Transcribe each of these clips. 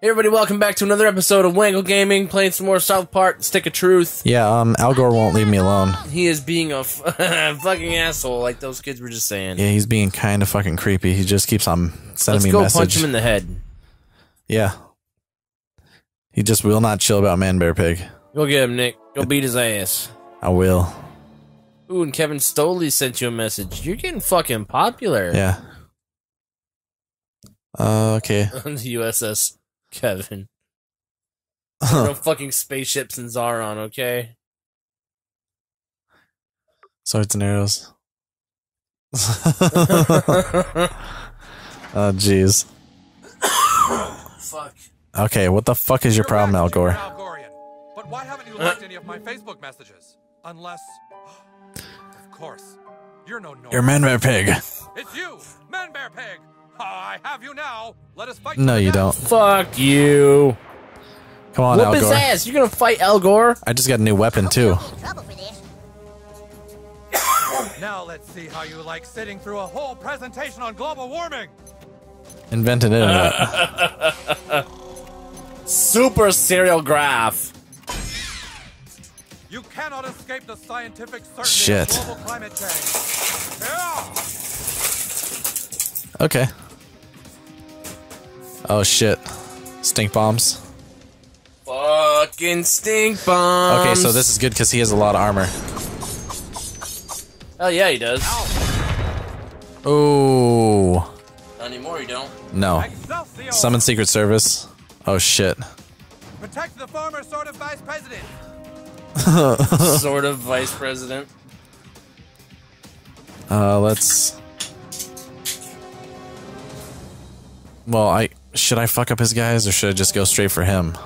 Hey everybody, welcome back to another episode of Wangle Gaming, playing some more South Park Stick of Truth. Yeah, um, Al Gore won't leave me alone. He is being a f- fucking asshole, like those kids were just saying. Yeah, he's being kind of fucking creepy. He just keeps on sending Let's me go message. punch him in the head. yeah. He just will not chill about Man Bear Pig. Go get him, Nick. Go beat his ass. I will. Ooh, and Kevin Stoley sent you a message. You're getting fucking popular Yeah. Uh, okay. on the USS Kevin. no fucking spaceships in Zaron, okay? Swords and arrows. oh, jeez. Fuck. Okay, what the fuck is your problem, Al Gore? But why haven't you liked any of my Facebook messages? Unless, of course, you're no normal. You're Man Bear Pig. It's you, Man Bear Pig. I have you now. Let us fight. No, you don't. Fuck you. Come on, Whoop Al his ass. You're gonna fight Al Gore? I just got a new weapon, too. trouble for this. Now let's see how you like sitting through a whole presentation on global warming. Invented internet. Super serial graph. You cannot escape the scientific certainty Shit. of global climate change. Yeah. Okay. Oh shit. Stink bombs. Fucking stink bombs. Okay, so this is good because he has a lot of armor. Oh yeah, he does. Ooh. Not anymore, you don't. No. Excelsior. Summon Secret Service. Oh shit. Protect the former sort of vice president. sort of vice president. Uh, let's. Well, I should I fuck up his guys or should I just go straight for him?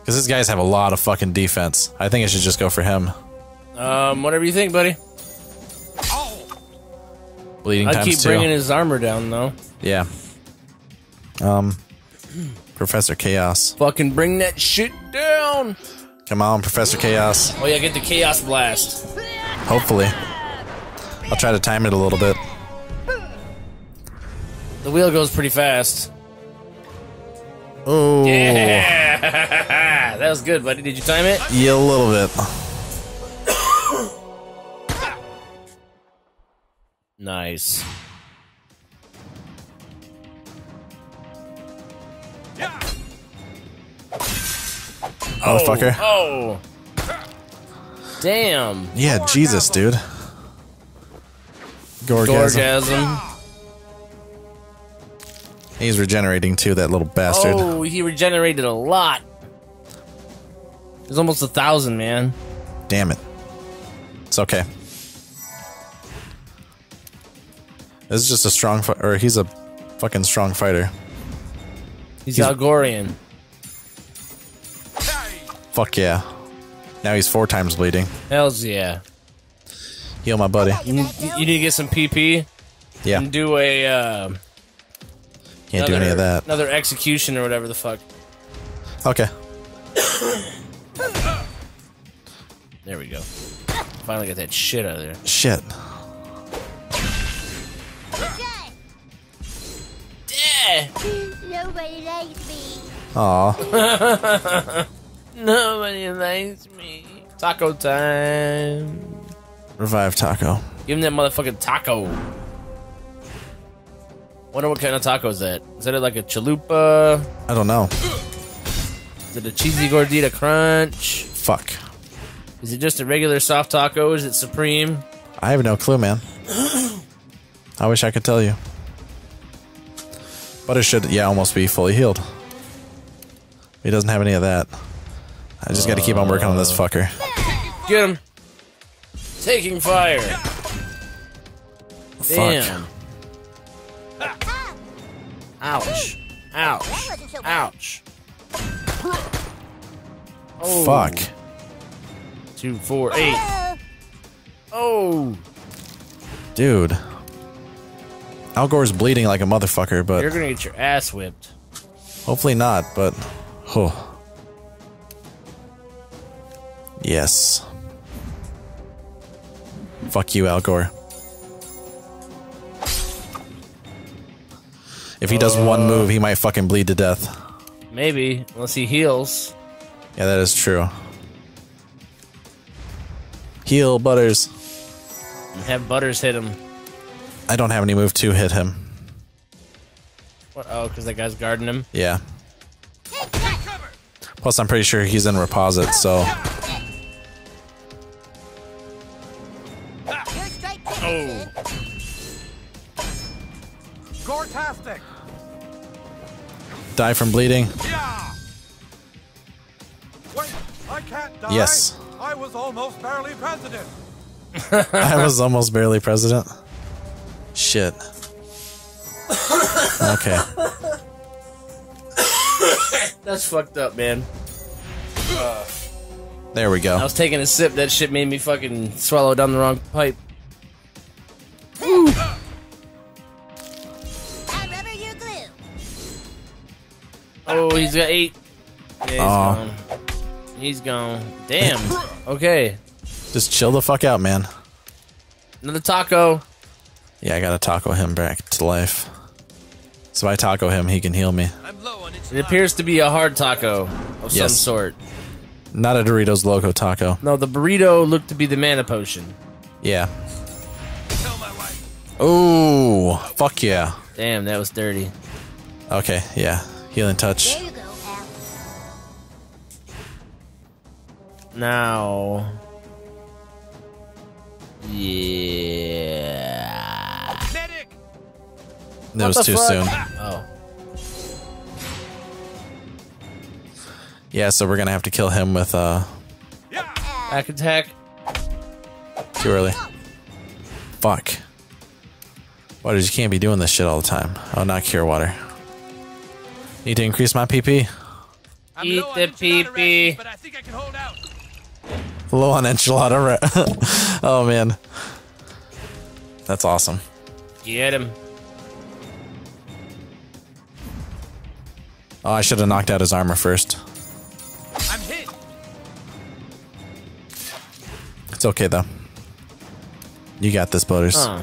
Because his guys have a lot of fucking defense. I think I should just go for him. Um, whatever you think, buddy. Bleeding times keep two. bringing his armor down, though. Yeah. Um, Professor Chaos. Fucking bring that shit down. Come on, Professor Chaos. Oh yeah, get the chaos blast. Hopefully. I'll try to time it a little bit. The wheel goes pretty fast. Oh, Yeah, that was good, buddy. Did you time it? yeah, a little bit. Nice. Oh Motherfucker. Oh. Damn. Yeah, Jesus, dude. Gorgasm. Gorgasm. He's regenerating too, that little bastard. Oh, he regenerated a lot. There's almost a thousand, man. Damn it. It's okay. This is just a strong or he's a fucking strong fighter. He's, He's- Algorian. Fuck yeah. Now he's four times bleeding. Hells yeah. Heal my buddy. You need, you need to get some PP Yeah, and do a uh, can't do any of that. Another execution or whatever the fuck. Okay. There we go. Finally got that shit out of there. Shit. Yeah. Nobody likes me. Aw. Nobody likes me. Taco time. Revive Taco. Give him that motherfucking taco. Wonder what kind of taco is that? Is that like a chalupa? I don't know. Is it a cheesy gordita crunch? Fuck. Is it just a regular soft taco? Is it supreme? I have no clue, man. I wish I could tell you. But it should, yeah, almost be fully healed. He doesn't have any of that. I just got to keep on working on this uh. fucker. Get him. Taking fire. Damn. Ouch. Ouch. wasn't so bad. Ouch. Oh. Fuck. Two, four, eight. Oh. Dude. Al Gore's bleeding like a motherfucker, but You're gonna get your ass whipped. hopefully not, but. Oh. Yes. Fuck you, Al Gore. If he does one move, he might fucking bleed to death. Maybe, unless he heals. Yeah, that is true. Heal Butters. Have Butters hit him. I don't have any move to hit him. What? Oh, because that guy's guarding him. Yeah. Plus, I'm pretty sure he's in Reposit, so die from bleeding. Yeah! Wait, I can't die! Yes. I was almost barely president! I was almost barely president. Shit. Okay. That's fucked up, man. There we go. I was taking a sip. That shit made me fucking swallow down the wrong pipe. He's got eight. Yeah, he's Aw. gone. He's gone. Damn. Okay. Just chill the fuck out, man. Another taco. Yeah, I gotta taco him back to life. So I taco him, he can heal me. I'm low on It appears to be a hard taco of some Yes. sort. Not a Doritos Loco taco. No, the burrito looked to be the mana potion. Yeah. Tell my wife. Ooh, fuck yeah. Damn, that was dirty. Okay, yeah. Healing touch. Now. Yeah. Medic! That was too fuck? soon. Oh. Yeah, so we're gonna have to kill him with uh Yeah! Back attack. too early. Fuck. Water, you can't be doing this shit all the time. Oh, not cure water. Need to increase my PP. Eat the PP. But I think I can hold out. Low on enchilada. Oh man, that's awesome. Get him. Oh, I should have knocked out his armor first. I'm hit! It's okay though. You got this, Butters. Huh.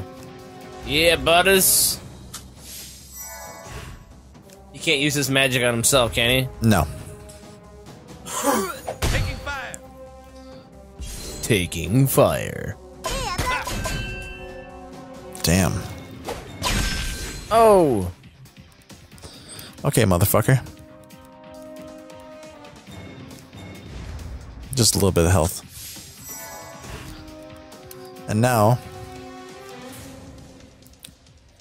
Yeah, Butters. He can't use his magic on himself, can he? No. Taking fire. Damn. Oh. Okay, motherfucker. Just a little bit of health. And now,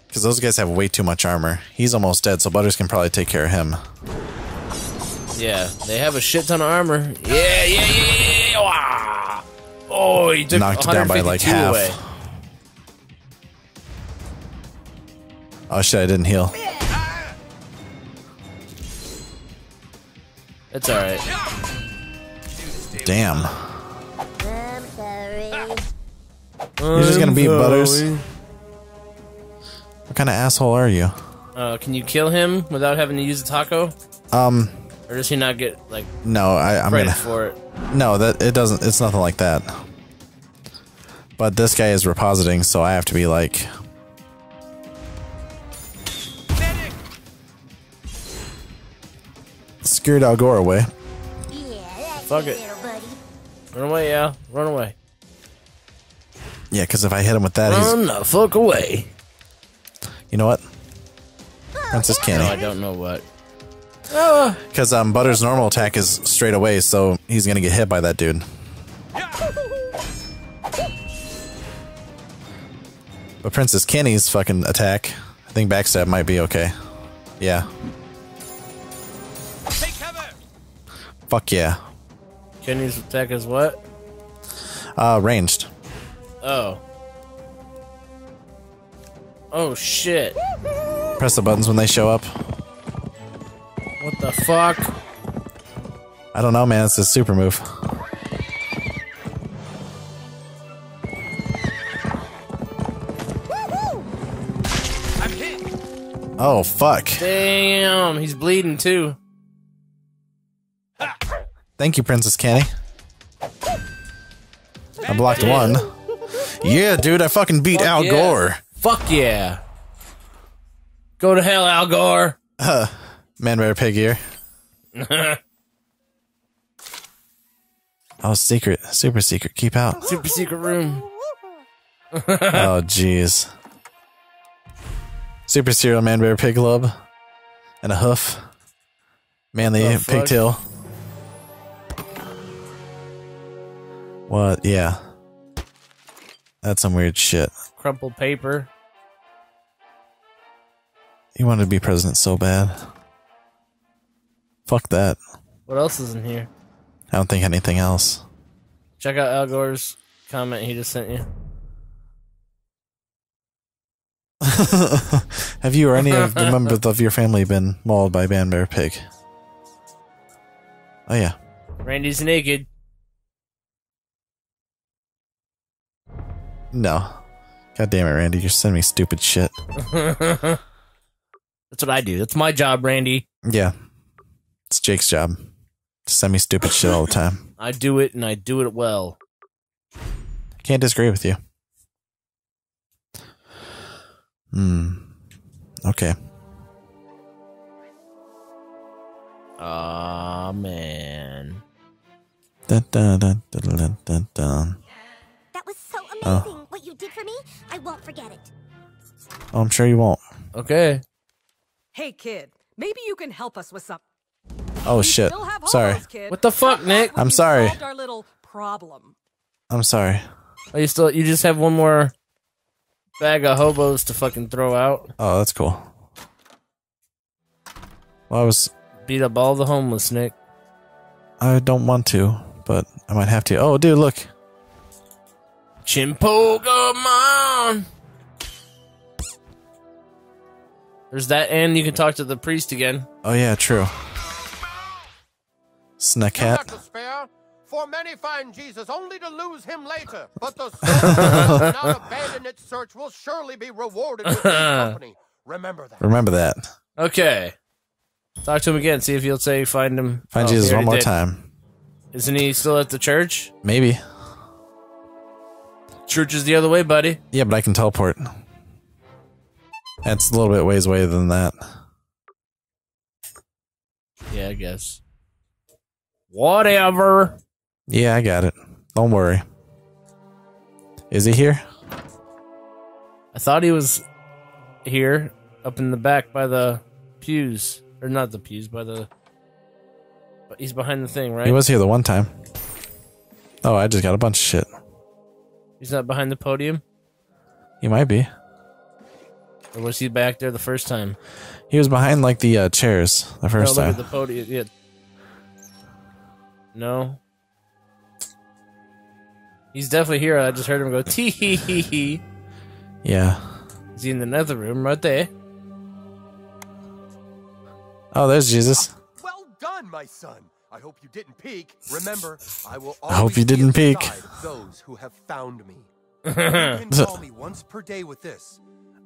because those guys have way too much armor, he's almost dead, so Butters can probably take care of him. Yeah, they have a shit ton of armor. Yeah, yeah, yeah, yeah, yeah. Wah! Oh, he took Knocked it down by, like, 152 half. away. Oh shit, I didn't heal. It's alright. Damn. I'm sorry. You're just gonna beat Butters? What kind of asshole are you? Uh, can you kill him without having to use a taco? Um, Or does he not get, like, no, I, I'm credit gonna. for it? No, that it doesn't. It's nothing like that. But this guy is repositing, so I have to be like, Medic! scared Al Gore away. Yeah, that's Fuck it. Run away, yeah. Run away. Yeah, because if I hit him with that, he's. Run the fuck away. You know what? Princess No, I don't know what. Because um, Butter's normal attack is straight away, so he's gonna get hit by that dude. But Princess Kenny's fucking attack, I think backstab might be okay. Yeah. Take cover! Fuck yeah. Kenny's attack is what? Uh, ranged. Oh. Oh shit. Press the buttons when they show up. What the fuck? I don't know, man. It's a super move. Oh, fuck. Damn, he's bleeding too. Thank you, Princess Kenny. I blocked one. Yeah, dude, I fucking beat Fuck Al yeah. Gore. Fuck yeah. Go to hell, Al Gore. Uh, Man, better pig ear. Oh, secret. Super secret. Keep out. Super secret room. oh, jeez. Super Serial Man Bear Pig Club. And a hoof. Manly The fuck? pigtail. What? Yeah. That's some weird shit. Crumpled paper. You wanted to be president so bad. Fuck that. What else is in here? I don't think anything else. Check out Al Gore's comment he just sent you. Have you or any of the members of your family been mauled by Man Bear Pig? Oh yeah. Randy's naked. No. God damn it, Randy. You're sending me stupid shit. That's what I do. That's my job, Randy. Yeah. It's Jake's job. To send me stupid shit all the time. I do it and I do it well. I Can't disagree with you. Hmm. Okay. Aw, man. Dun, dun, dun, dun, dun, dun, dun. That was so Oh. amazing. What you did for me, I won't forget it. Oh, I'm sure you won't. Okay. Hey, kid, maybe you can help us with something. Oh shit. Still Sorry. hobos, kid. What the fuck, Nick? I'm sorry. Our little problem. I'm sorry. Oh, you still you just have one more bag of hobos to fucking throw out. Oh, that's cool. Well, I was. Beat up all the homeless, Nick. I don't want to, but I might have to. Oh, dude, look. Chinpokomon. There's that, and you can talk to the priest again. Oh yeah, true. Snack You'll to spare, for many find Jesus only to lose him later. But the soul that not abandon its search will surely be rewarded with company. Remember that. Remember that. Okay. Talk to him again. See if he'll say find him. Find Oh, Jesus one more did. time. Isn't he still at the church? Maybe. Church is the other way, buddy. Yeah, but I can teleport. That's a little bit ways away than that. Yeah, I guess. Whatever. Yeah, I got it. Don't worry. Is he here? I thought he was here, up in the back by the pews, or not the pews, by the. But he's behind the thing, right? He was here the one time. Oh, I just got a bunch of shit. He's not behind the podium, He might be. or was he back there the first time? He was behind like the uh, chairs the first no, time. the podium. Yeah. No. He's definitely here. I just heard him go tee hee hee hee. yeah. Is he in the nether room right there? Oh, there's Jesus. Well done, my son. I hope you didn't peek. Remember, I will I hope always you be didn't at the peek. side of Those who have found me. You can call me once per day with this.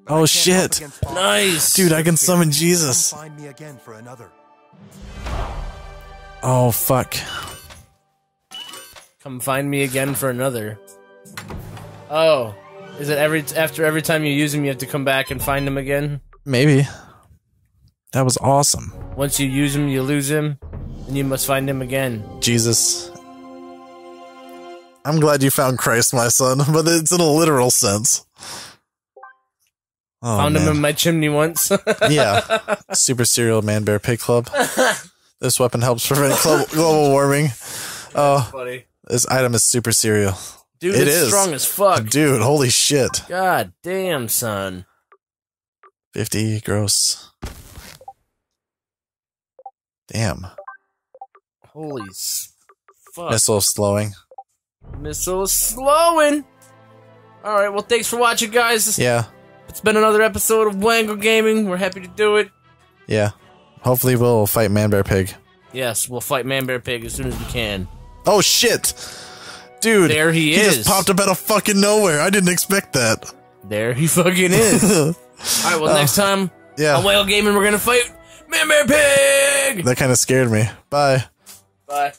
but oh, I Oh, can't shit. help against all Nice. Dude, I can fear. summon Jesus. Come find me again for another. Oh, fuck. Come find me again for another. Oh, is it every after every time you use him, you have to come back and find him again? Maybe. That was awesome. Once you use him, you lose him, and you must find him again. Jesus. I'm glad you found Christ, my son, but it's in a literal sense. Oh, Found him in my chimney once. yeah. Super Serial Man Bear Pig Club. This weapon helps prevent global warming. Oh, Buddy. This item is super serial. Dude, It it's is. strong as fuck. Dude, holy shit. God damn, son. 50 gross. Damn. Holy fuck. Missile slowing. Missile slowing. All right, well, thanks for watching, guys. Yeah. It's been another episode of Wangle Gaming. We're happy to do it. Yeah. Hopefully we'll fight Man Bear Pig. Yes, we'll fight Man Bear Pig as soon as we can. Oh shit. Dude. There he He is. just popped up out of fucking nowhere. I didn't expect that. There he fucking is. All right, well, uh, next time Yeah. on Wangle Gaming, we're gonna fight Man Bear Pig. That kind of scared me. Bye. Bye.